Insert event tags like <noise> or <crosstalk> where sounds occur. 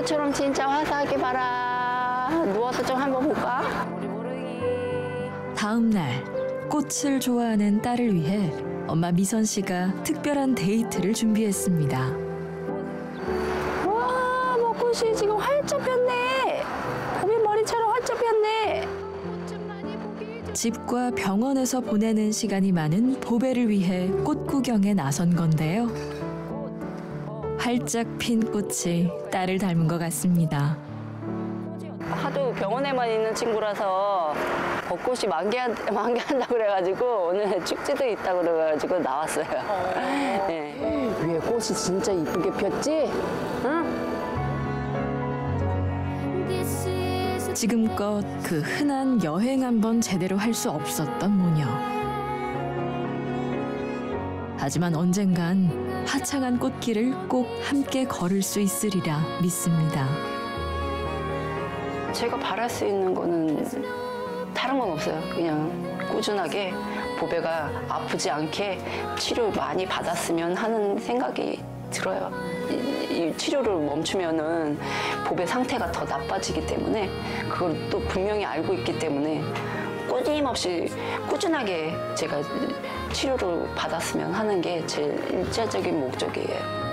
꽃처럼 진짜 화사하게 봐라. 누워서 좀 한번 볼까? 다음 날 꽃을 좋아하는 딸을 위해 엄마 미선 씨가 특별한 데이트를 준비했습니다. 와, 뭐 꽃이 지금 활짝 폈네. 봄이 머리처럼 활짝 폈네. 집과 병원에서 보내는 시간이 많은 보배를 위해 꽃 구경에 나선 건데요. 활짝 핀 꽃이 딸을 닮은 것 같습니다. 하도 병원에만 있는 친구라서 벚꽃이 만개한, <laughs> 만개한다고 그래가지고 오늘 축제도 있다고 그래가지고 나왔어요. 네. 위에 꽃이 진짜 이쁘게 폈지? 응? 지금껏 그 흔한 여행 한번 제대로 할 수 없었던 모녀. 하지만 언젠간 화창한 꽃길을 꼭 함께 걸을 수 있으리라 믿습니다. 제가 바랄 수 있는 거는 다른 건 없어요. 그냥 꾸준하게 보배가 아프지 않게 치료 많이 받았으면 하는 생각이 들어요. 이, 이 치료를 멈추면은 보배 상태가 더 나빠지기 때문에 그걸 또 분명히 알고 있기 때문에 끊임없이 꾸준하게 제가 치료를 받았으면 하는 게 제 일차적인 목적이에요.